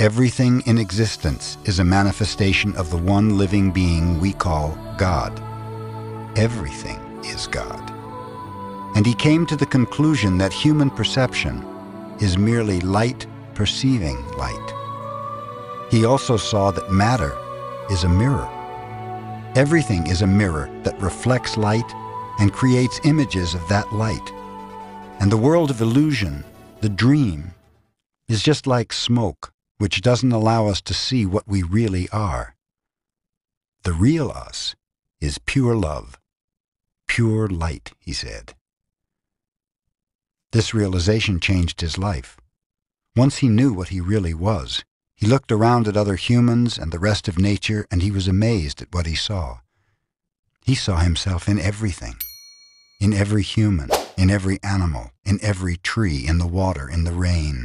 Everything in existence is a manifestation of the one living being we call God. Everything is God. And he came to the conclusion that human perception is merely light perceiving light. He also saw that matter is a mirror. Everything is a mirror that reflects light and creates images of that light. And the world of illusion, the dream, is just like smoke which doesn't allow us to see what we really are. The real us is pure love, pure light, he said. This realization changed his life. Once he knew what he really was, he looked around at other humans and the rest of nature and he was amazed at what he saw. He saw himself in everything. In every human, in every animal, in every tree, in the water, in the rain.